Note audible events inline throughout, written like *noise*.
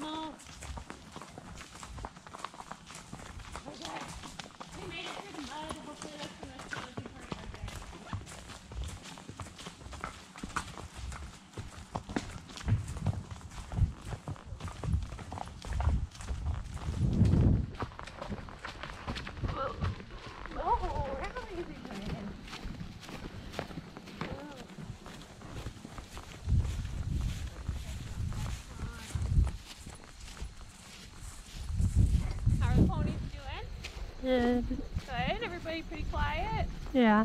Mom. Okay. We made it through the mud. Hopefully that's Good. Good. Everybody pretty quiet? Yeah.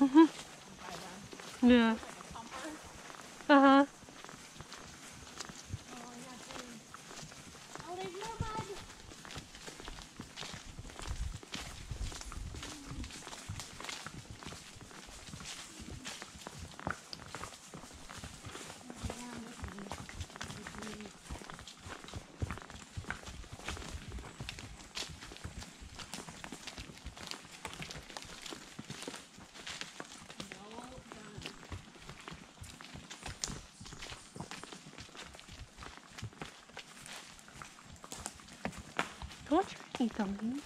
Mm-hmm. Yeah. Like a pumper. Uh-huh. Oh, I got these. Oh, there's more mud. Don't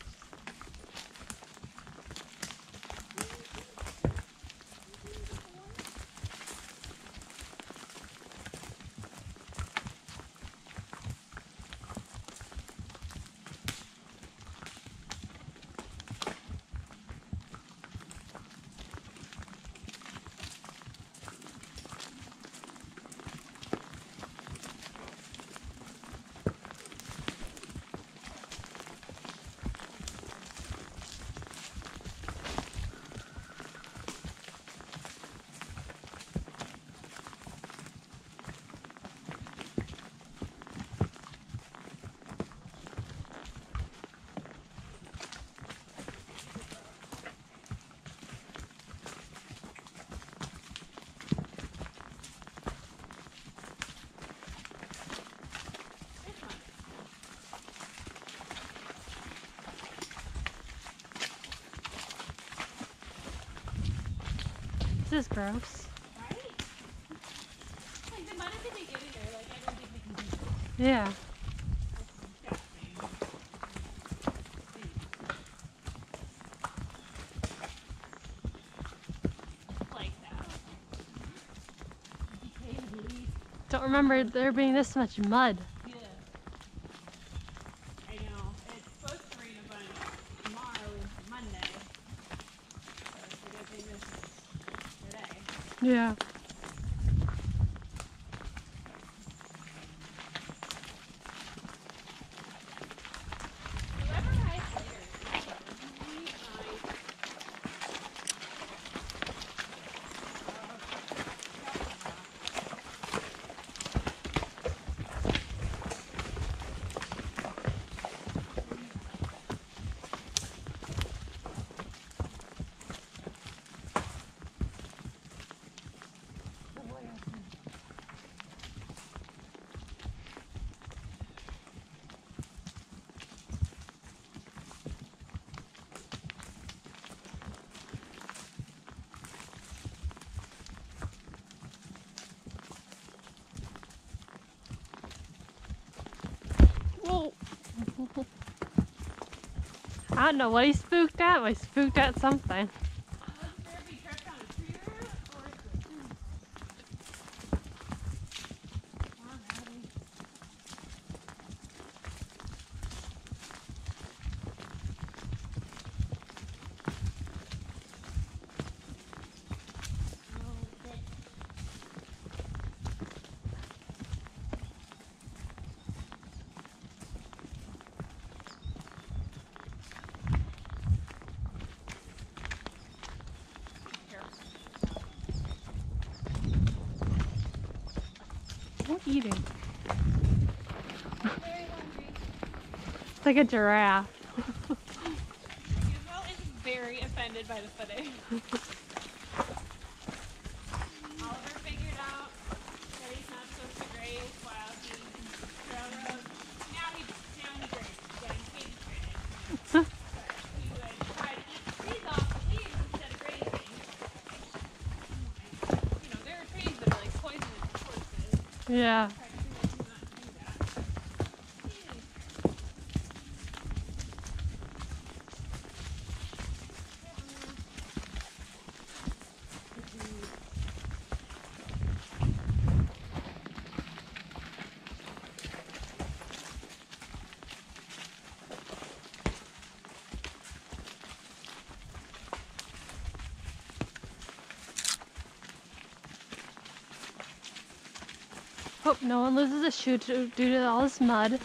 gross. Mud is this. Yeah. Don't remember there being this much mud. Yeah. I know. It's supposed to rain a bunch tomorrow into Monday. So it's a good thing this is today. Yeah. Whoever rides later is really nice. Whoa. I don't know what he spooked at, but he spooked at something. Wasn't there if he tripped on a tree or or is it? Come on, Abby. Oh, shit. Don't eat it. Very Looks like a giraffe. Gizmo is very offended by the footing. Oliver figured out that he's not supposed to graze while he railroads. Now he now he grazes, getting cage graded. He would try to eat trees off the leaves instead of grazing. You know, there are trees that are like poisonous to horses. Yeah. No one loses a shoe due to all this mud.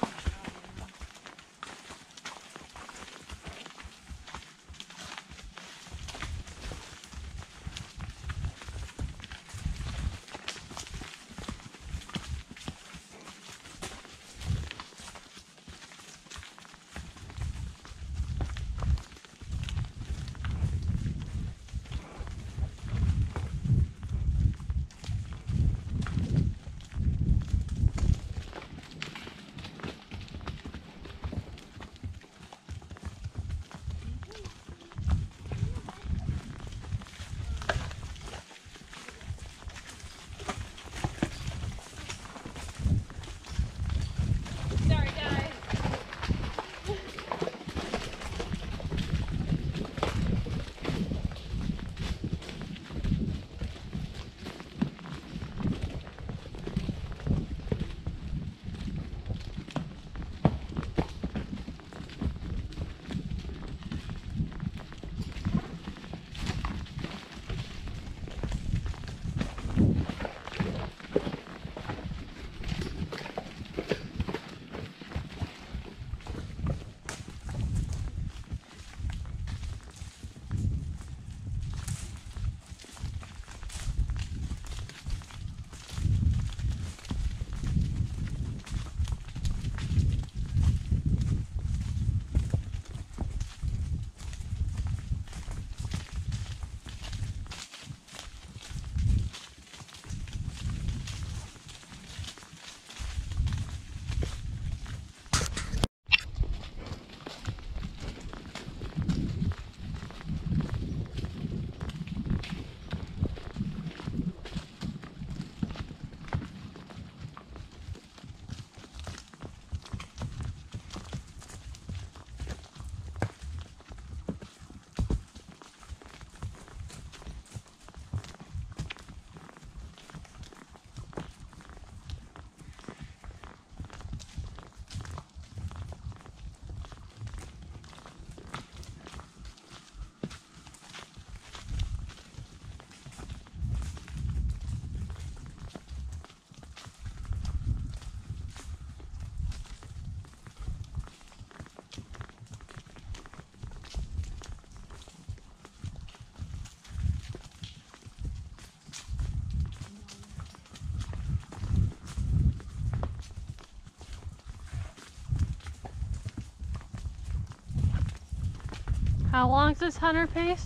How long is this hunter pace?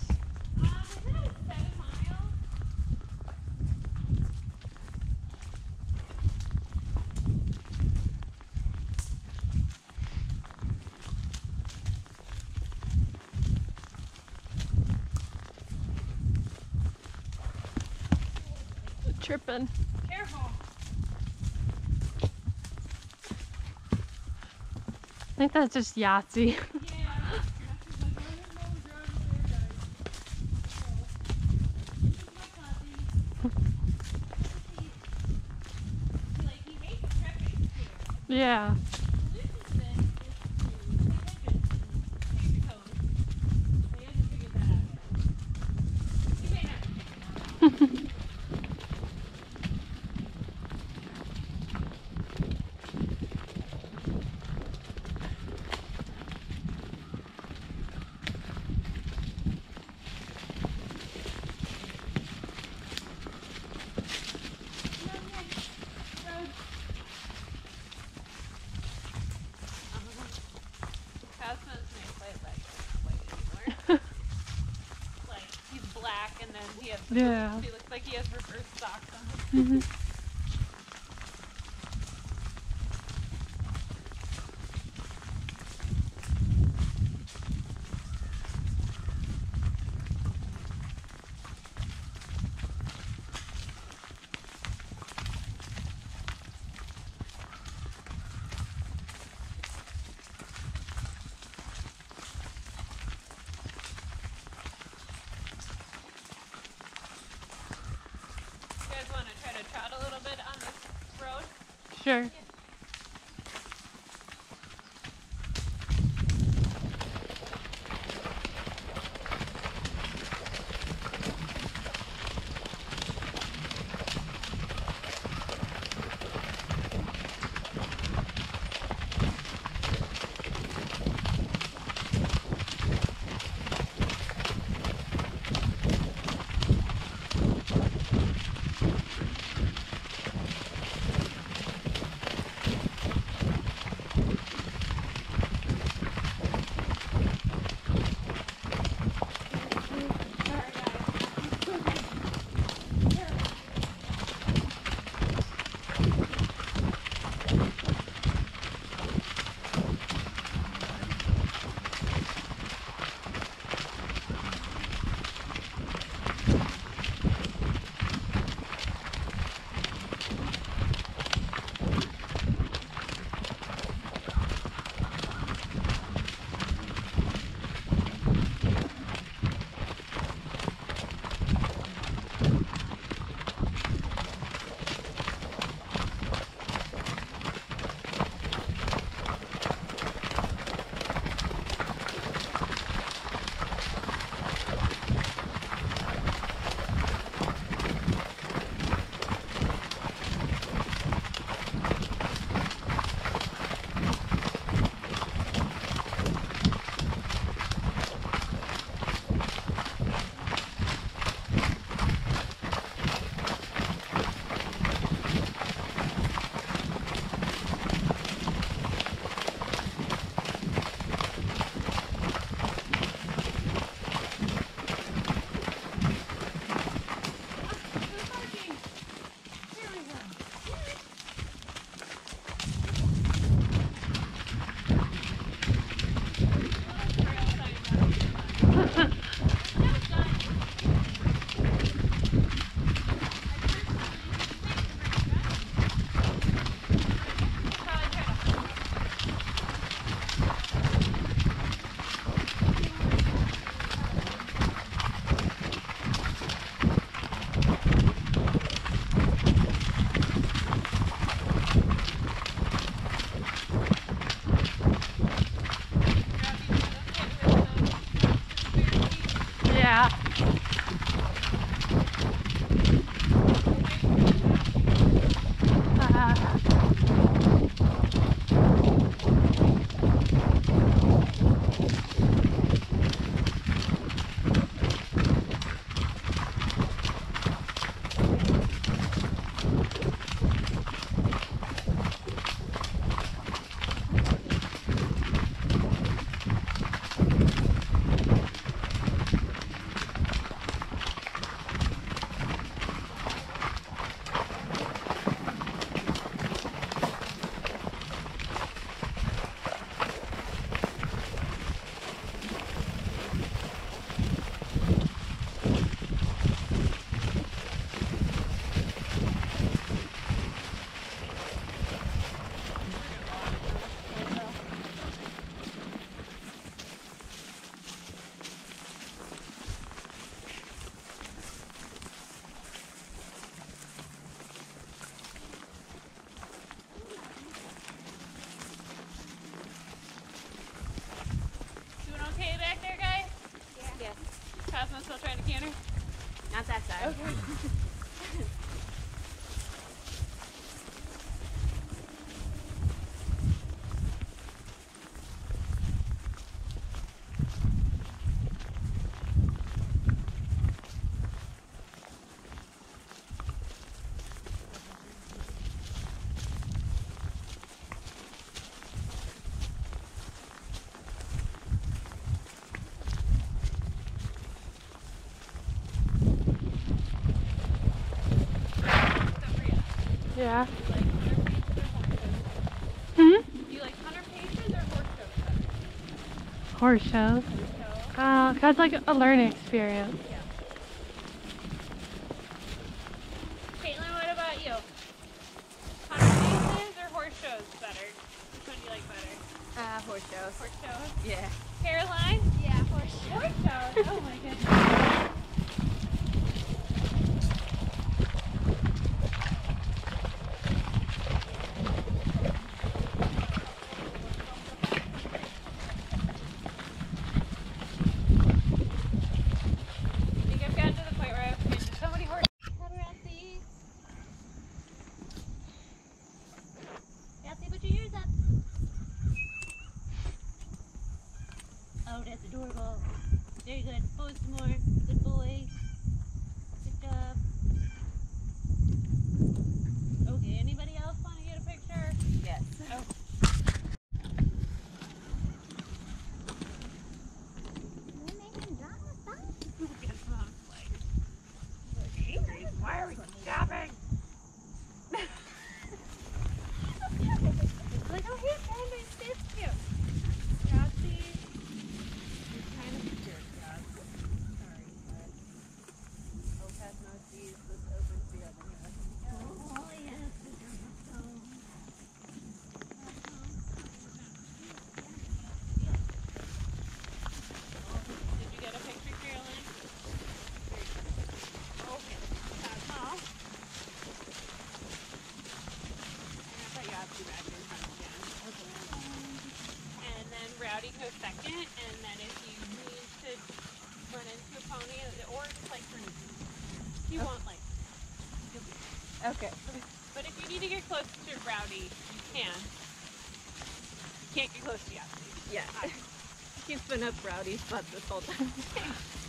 Um, is it seven miles? Tripping. Careful. I think that's just Yahtzee. *laughs* yeah. Sure. Canter? Not that side. Okay. *laughs* Shows. show. Uh, that's like a learning experience. Okay. But if you need to get close to Rowdy, you can. You can't get close to Yahtzee. Yeah. *laughs* He's been up Rowdy's butt this whole time. *laughs*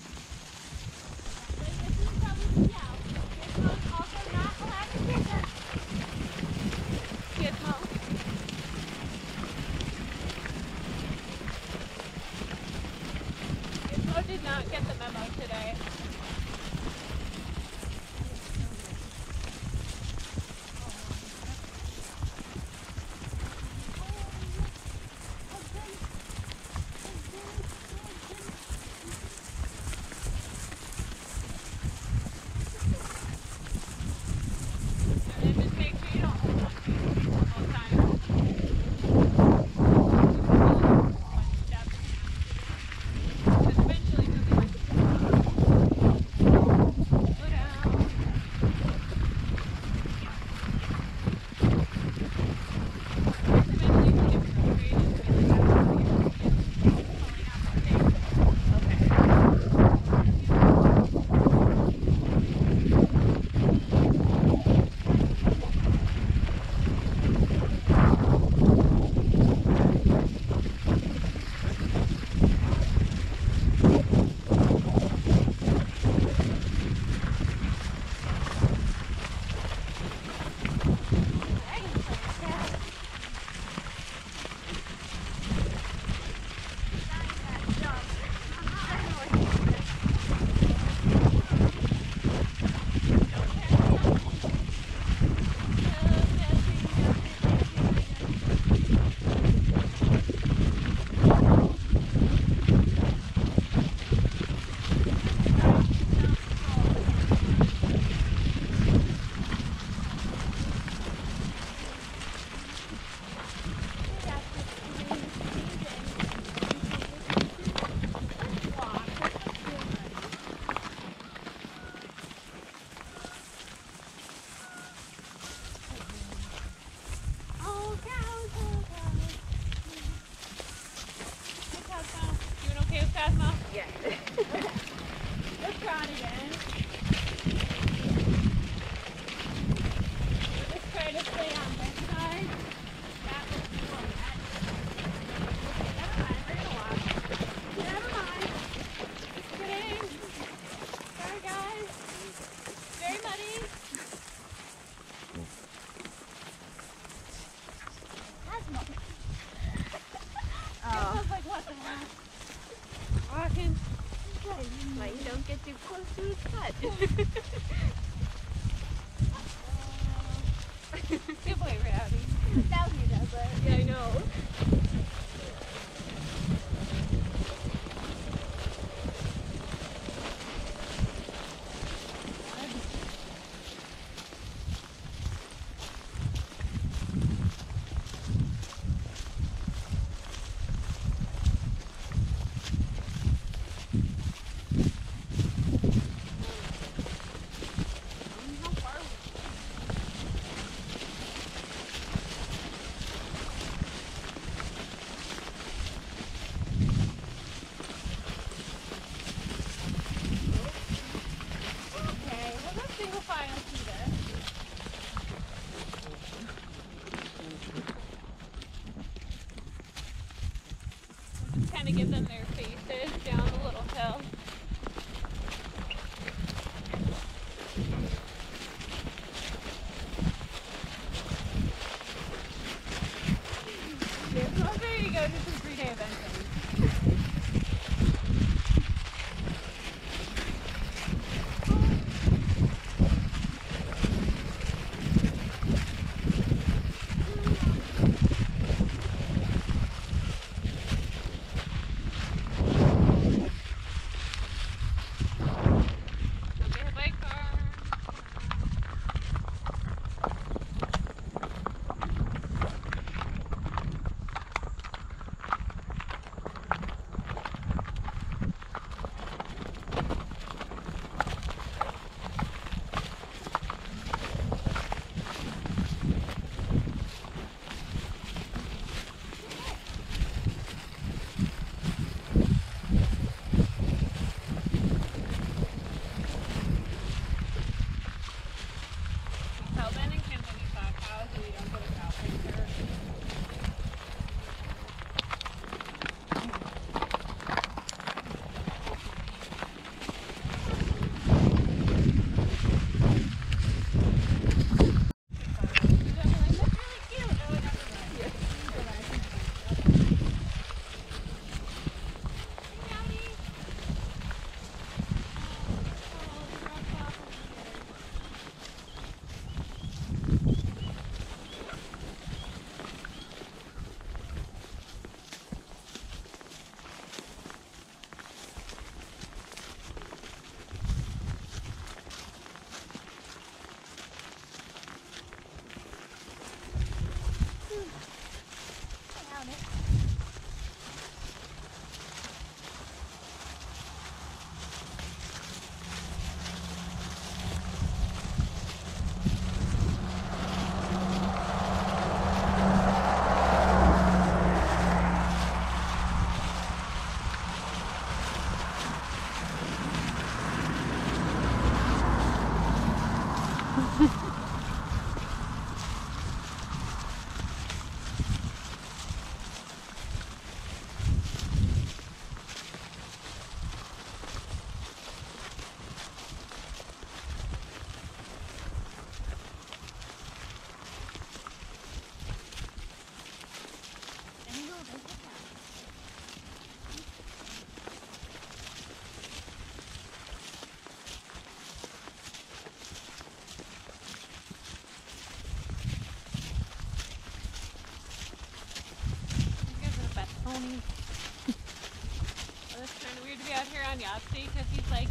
Yahtzee because he's like,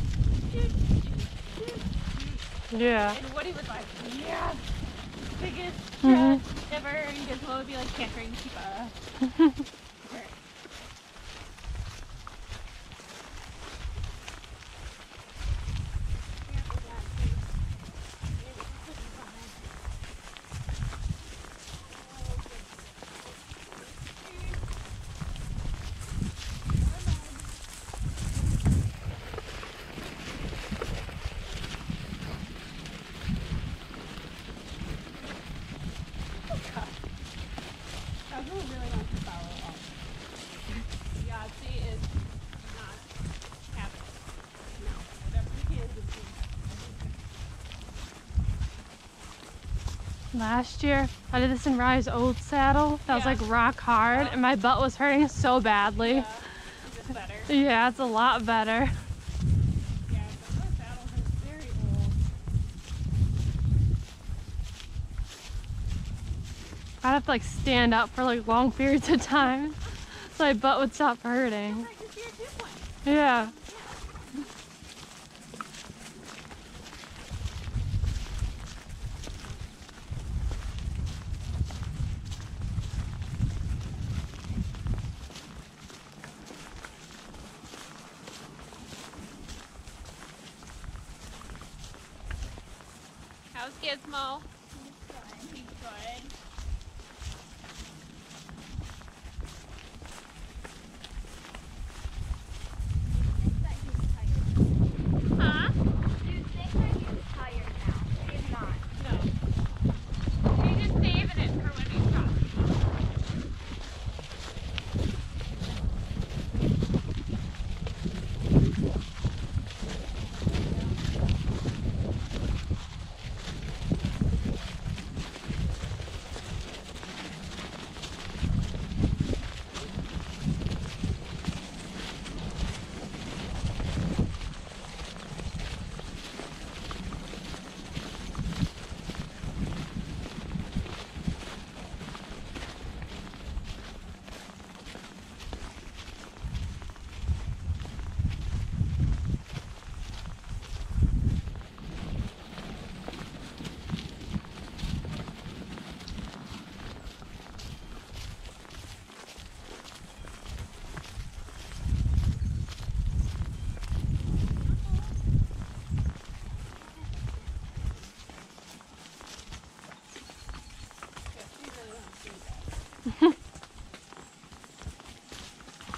"Doot, doot, doot." Yeah. and Woody was like, yeah, biggest Mhm. ever. And Gizmo would be like, Kiba. Great. *laughs* last year. I did this in Rye's old saddle that yeah. was like rock hard yeah. and my butt was hurting so badly. Yeah, it's, yeah, it's a lot better. I'd have to like stand up for like long periods of time so my butt would stop hurting. Yeah.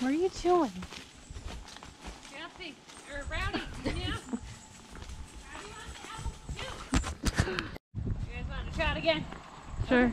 What are you doing? Nothing. Or Rowdy. Yeah. Rowdy on the apple too. You guys want to try it again? Sure.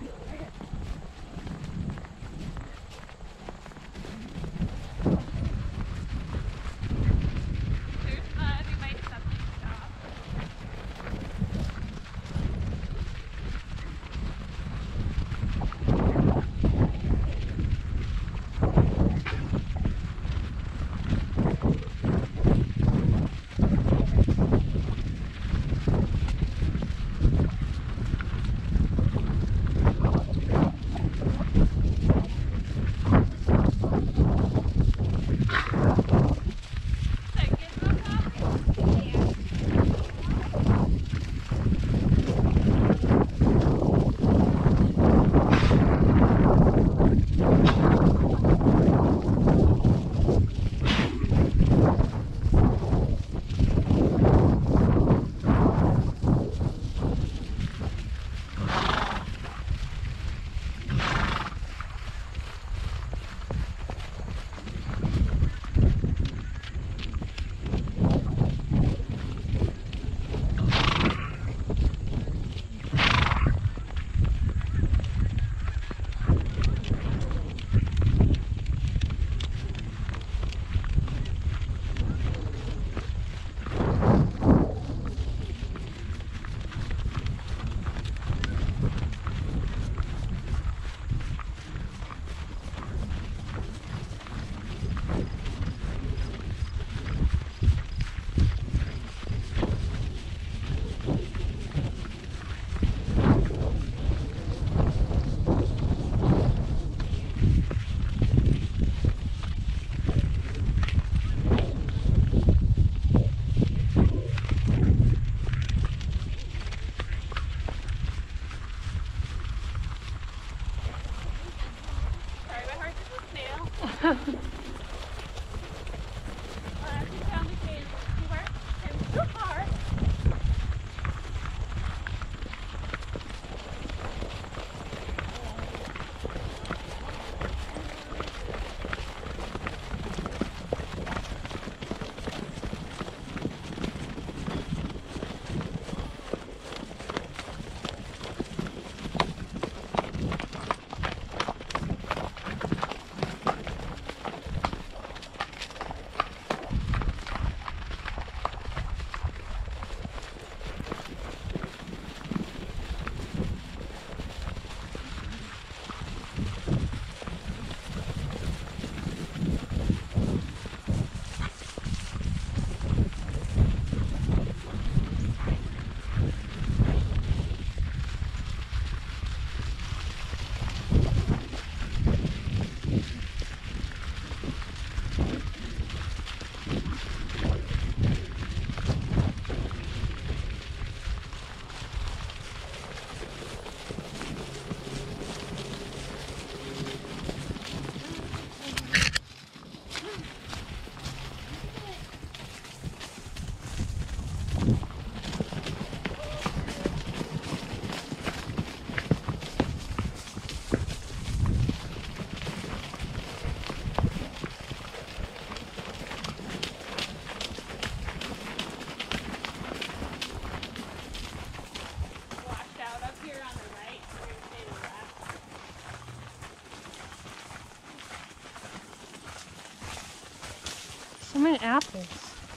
Apples.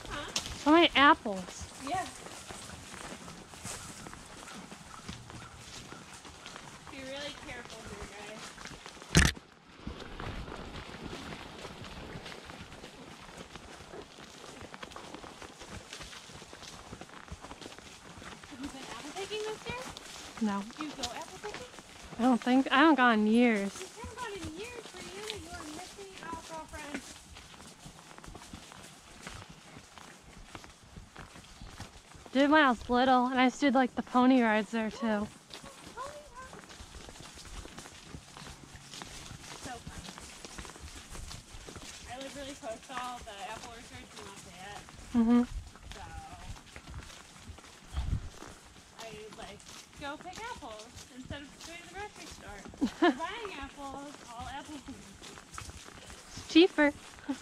Huh? So many apples. Yeah. Be really careful here, guys. Have you been apple picking this year? No, Do you go apple picking? I don't think I haven't gone in years. You haven't gone in years for you. You are missing out, girlfriend. Did when I was little, and I just did like the pony rides there too. Holy hell. So fun. I live really close to all the apple orchards in Lafayette, hmm so I like go pick apples instead of going to the grocery store. *laughs* Buying apples, all apples. It's cheaper. *laughs*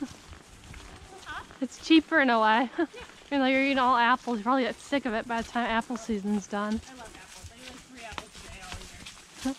Huh? It's cheaper in a way. *laughs* you know, you're eating all apples. You probably get sick of it by the time apple season's done. I love apples. I eat like three apples a day all year.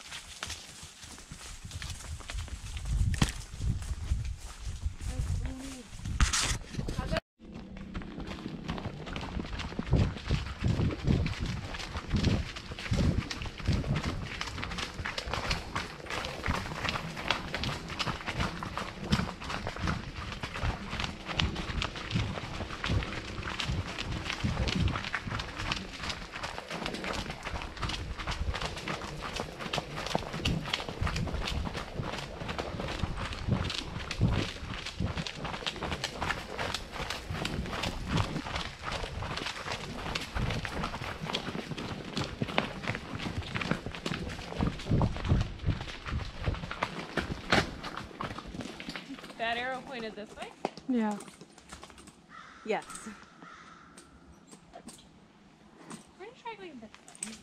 That arrow pointed this way. Yeah. Yes. We're gonna try going this way.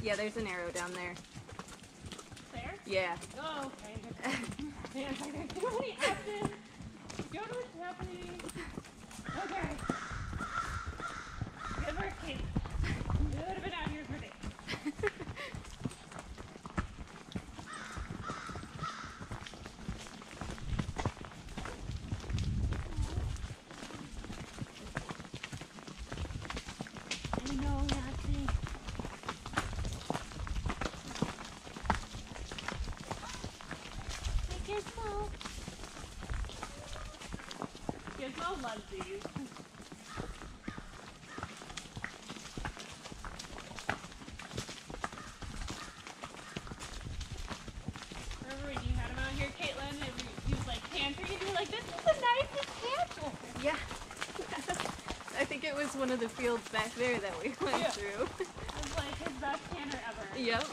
Yeah, there's an arrow down there. There? Yeah. Oh, okay. Man, there's too many S's. Go to what's happening. Okay. Good work, Kate. You would have been out here for days. I know, Nancy. I guess so. Gizmo loves these. Remember when you had him out here, Caitlin, and he was like pantry, and you were like, this is the nicest pantry. Yeah. I think it was one of the fields back there that we *laughs* went Yeah. through. It was like his best canter ever. Yep.